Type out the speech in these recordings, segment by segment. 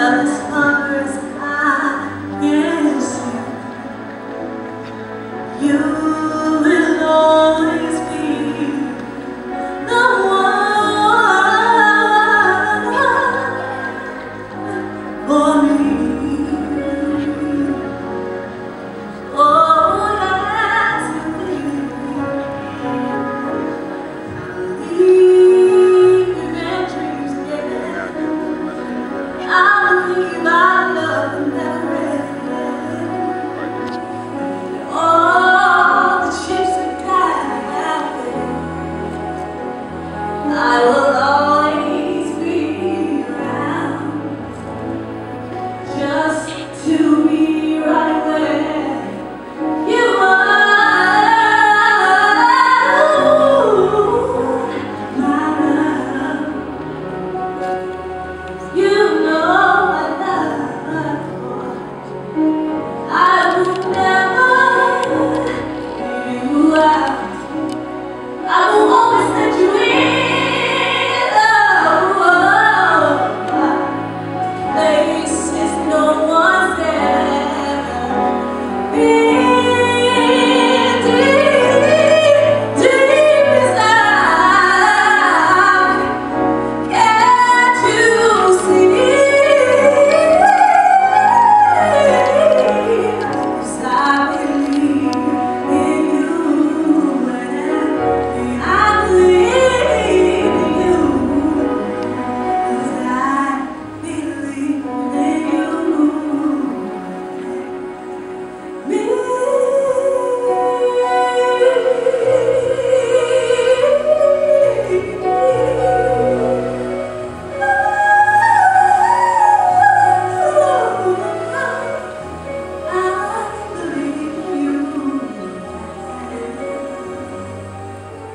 As far as I can see, you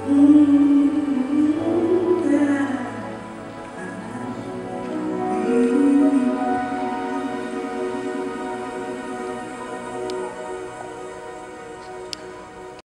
Mm-hmm.